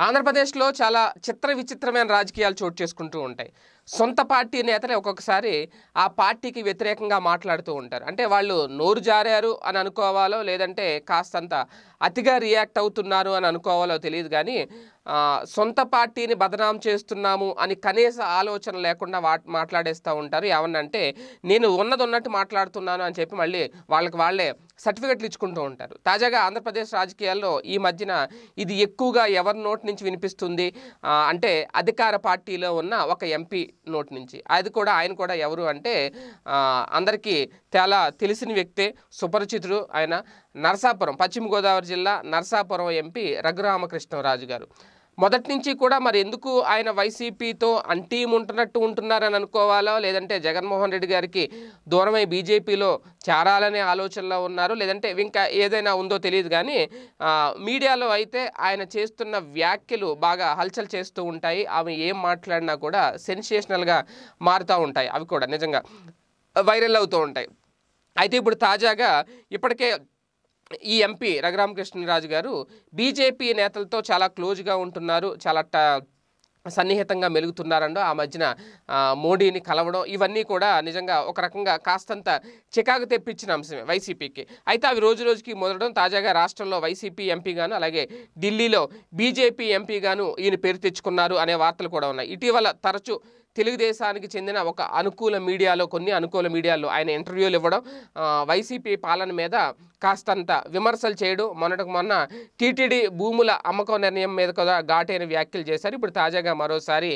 ఆంధ్రప్రదేశ్లో చాలా చిత్ర విచిత్రమైన రాజకీయాలు చోటు చేసుకుంటూ ఉంటాయి. సొంత పార్టీ నేతలే ఒక్కొక్కసారి ఆ పార్టీకి వ్యతిరేకంగా మాట్లాడుతూ ఉంటారు. అంటే వాళ్ళు నోరు జారారు అని అనుకోవాలో లేదంటే కాస్తంత అతిగా రియాక్ట్ అవుతున్నారు అని అనుకోవాలో తెలియదు కానీ సొంత పార్టీని బదనాం చేస్తున్నాము అని కనీస ఆలోచన లేకుండా వా మాట్లాడేస్తూ ఉంటారు. ఏమన్నంటే నేను ఉన్నది ఉన్నట్టు మాట్లాడుతున్నాను అని చెప్పి మళ్ళీ వాళ్ళకి వాళ్ళే సర్టిఫికెట్లు ఇచ్చుకుంటూ ఉంటారు. తాజాగా ఆంధ్రప్రదేశ్ రాజకీయాల్లో ఈ మధ్యన ఇది ఎక్కువగా ఎవరి నోటి నుంచి వినిపిస్తుంది? అంటే అధికార పార్టీలో ఉన్న ఒక ఎంపీ నోటి నుంచి. అది కూడా ఆయన కూడా ఎవరు అంటే అందరికీ చాలా తెలిసిన వ్యక్తే సుపరిచితుడు ఆయన నరసాపురం పశ్చిమ గోదావరి జిల్లా నరసాపురం ఎంపీ రఘురామకృష్ణరాజు గారు. మొదటి నుంచి కూడా మరి ఎందుకు ఆయన వైసీపీతో అంటీం ఉంటున్నట్టు ఉంటున్నారని అనుకోవాలో? లేదంటే జగన్మోహన్ రెడ్డి గారికి దూరమై బీజేపీలో చేరాలనే ఆలోచనలో ఉన్నారు? లేదంటే ఇంకా ఏదైనా ఉందో తెలియదు కానీ మీడియాలో అయితే ఆయన చేస్తున్న వ్యాఖ్యలు బాగా హల్చల్ చేస్తూ ఉంటాయి. అవి ఏం మాట్లాడినా కూడా సెన్సేషనల్గా మారుతూ ఉంటాయి. అవి కూడా నిజంగా వైరల్ అవుతూ ఉంటాయి. అయితే ఇప్పుడు తాజాగా ఇప్పటికే ఈ ఎంపీ రఘురామకృష్ణరాజు గారు బీజేపీ నేతలతో చాలా క్లోజ్గా ఉంటున్నారు చాలా ట సన్నిహితంగా మెలుగుతున్నారండో ఆ మధ్యన మోడీని కలవడం ఇవన్నీ కూడా నిజంగా ఒక రకంగా కాస్తంత చికాకు తెప్పించిన అంశమే వైసీపీకి. అయితే అవి రోజు రోజుకి మొదలడం తాజాగా రాష్ట్రంలో వైసీపీ ఎంపీగాను అలాగే ఢిల్లీలో బీజేపీ ఎంపీగాను ఈయన పేరు తెచ్చుకున్నారు అనే వార్తలు కూడా ఉన్నాయి. ఇటీవల తరచూ తెలుగుదేశానికి చెందిన ఒక అనుకూల మీడియాలో కొన్ని అనుకూల మీడియాలో ఆయన ఇంటర్వ్యూలు ఇవ్వడం వైసీపీ పాలన మీద కాస్తంత విమర్శలు చేయడం మొన్నటికి మొన్న టీటీడీ భూముల అమ్మకం నిర్ణయం మీద కూడా ఘాటైన వ్యాఖ్యలు చేశారు. ఇప్పుడు తాజాగా మరోసారి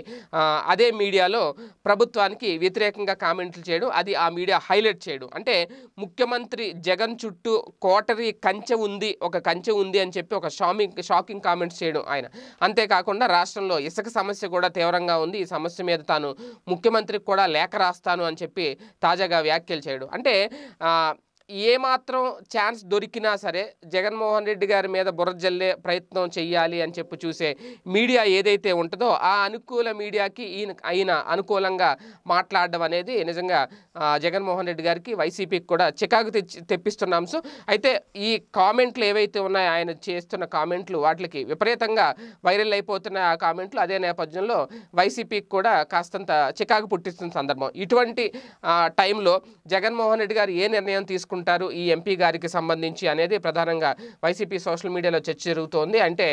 అదే మీడియాలో ప్రభుత్వానికి వ్యతిరేకంగా కామెంట్లు చేయడం అది ఆ మీడియా హైలైట్ చేయడం. అంటే ముఖ్యమంత్రి జగన్ చుట్టూ కోటరీ కంచె ఉంది ఒక కంచె ఉంది అని చెప్పి ఒక షామింగ్ షాకింగ్ కామెంట్స్ చేయడం ఆయన. అంతేకాకుండా రాష్ట్రంలో ఇసుక సమస్య కూడా తీవ్రంగా ఉంది. ఈ సమస్య మీద తాను ముఖ్యమంత్రికి కూడా లేఖ రాస్తాను అని చెప్పి తాజాగా వ్యాఖ్యలు చేయడు. అంటే ఏమాత్రం ఛాన్స్ దొరికినా సరే జగన్మోహన్ రెడ్డి గారి మీద బుర్ర జల్లే ప్రయత్నం చెయ్యాలి అని చెప్పి చూసే మీడియా ఏదైతే ఉంటుందో ఆ అనుకూల మీడియాకి ఈయన ఆయన అనుకూలంగా మాట్లాడడం అనేది నిజంగా జగన్మోహన్ రెడ్డి గారికి వైసీపీకి కూడా చికాకు తెచ్చి తెప్పిస్తున్న. అంశం అయితే ఈ కామెంట్లు ఏవైతే ఉన్నాయో ఆయన చేస్తున్న కామెంట్లు వాటికి విపరీతంగా వైరల్ అయిపోతున్న ఆ కామెంట్లు. అదే నేపథ్యంలో వైసీపీకి కూడా కాస్తంత చికాకు పుట్టిస్తున్న సందర్భం. ఇటువంటి టైంలో జగన్మోహన్ రెడ్డి గారు ఏ నిర్ణయం తీసుకుంటారు? ఈ ఎంపీ గారికి సంబంధించి అనేది ప్రధానంగా వైసీపీ సోషల్ మీడియాలో చర్చ జరుగుతోంది. అంటే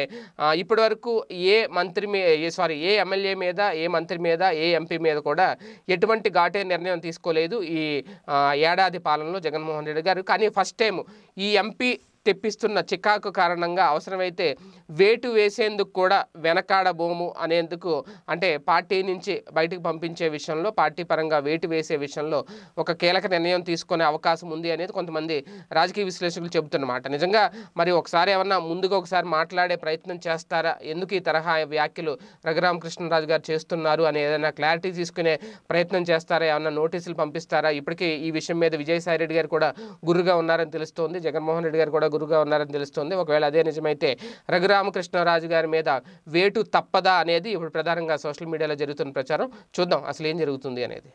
ఇప్పటి వరకు ఏ మంత్రి మీ సారీ ఏ ఎమ్మెల్యే మీద ఏ మంత్రి మీద ఏ ఎంపీ మీద కూడా ఎటువంటి ఘాటే నిర్ణయం తీసుకోలేదు ఈ ఏడాది పాలనలో జగన్మోహన్ రెడ్డి గారు. కానీ ఫస్ట్ టైం ఈ ఎంపీ తెప్పిస్తున్న చికాకు కారణంగా అవసరమైతే వేటు వేసేందుకు కూడా వెనకాడబోము అనేందుకు అంటే పార్టీ నుంచి బయటకు పంపించే విషయంలో పార్టీ పరంగా వేటు వేసే విషయంలో ఒక కీలక నిర్ణయం తీసుకునే అవకాశం ఉంది అనేది కొంతమంది రాజకీయ విశ్లేషకులు చెబుతున్నమాట నిజంగా మరి ఒకసారి ఏమన్నా ముందుగా ఒకసారి మాట్లాడే ప్రయత్నం చేస్తారా? ఎందుకు ఈ తరహా వ్యాఖ్యలు రఘురామకృష్ణరాజు గారు చేస్తున్నారు అని ఏదైనా క్లారిటీ తీసుకునే ప్రయత్నం చేస్తారా? ఏమన్నా నోటీసులు పంపిస్తారా? ఇప్పటికీ ఈ విషయం మీద విజయసాయి రెడ్డి గారు కూడా గురుగా ఉన్నారని తెలుస్తోంది. జగన్మోహన్ రెడ్డి గారు కూడా గురుగా ఉన్నారని తెలుస్తోంది. ఒకవేళ అదే నిజమైతే రఘురామకృష్ణరాజు గారి మీద వేటు తప్పదా అనేది ఇప్పుడు ప్రధానంగా సోషల్ మీడియాలో జరుగుతున్న ప్రచారం. చూద్దాం అసలు ఏం జరుగుతుంది అనేది.